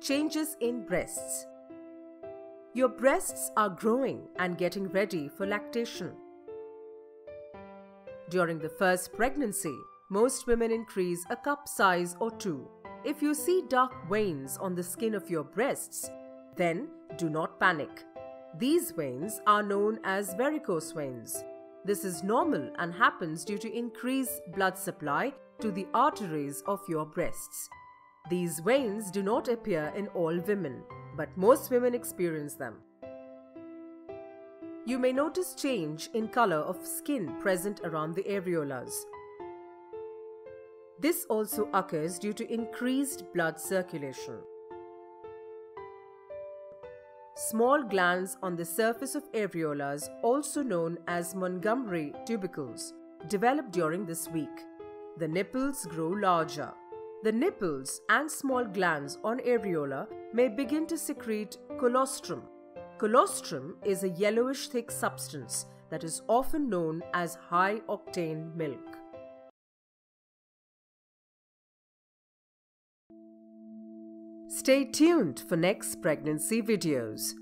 Changes in breasts. Your breasts are growing and getting ready for lactation. During the first pregnancy, most women increase a cup size or two. If you see dark veins on the skin of your breasts, then do not panic. These veins are known as varicose veins. This is normal and happens due to increased blood supply to the arteries of your breasts. These veins do not appear in all women, but most women experience them. You may notice change in color of skin present around the areolas. This also occurs due to increased blood circulation. Small glands on the surface of areolas, also known as Montgomery tubercles, develop during this week. The nipples grow larger. The nipples and small glands on areola may begin to secrete colostrum. Colostrum is a yellowish thick substance that is often known as high octane milk. Stay tuned for next pregnancy videos.